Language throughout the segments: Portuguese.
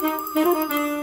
Thank you.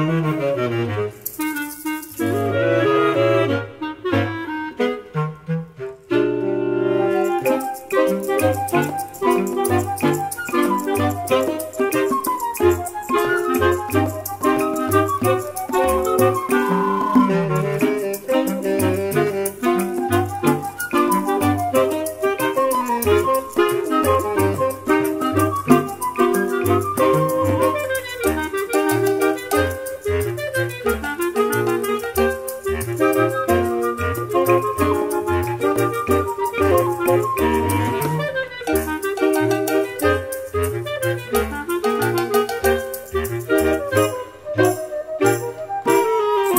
Mm-hmm.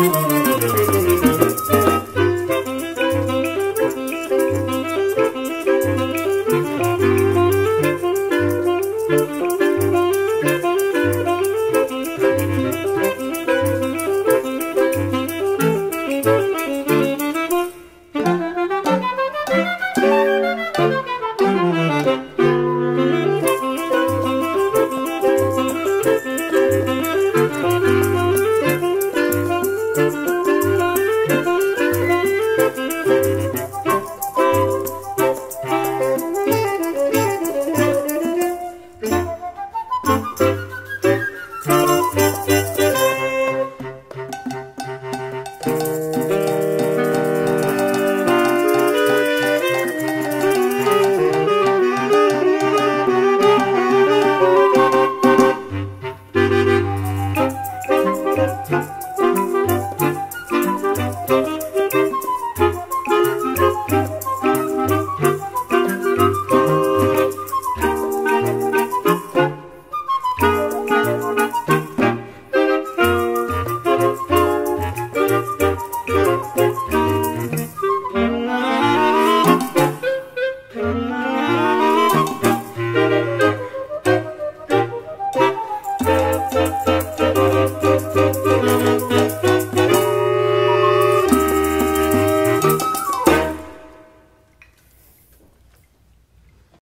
Música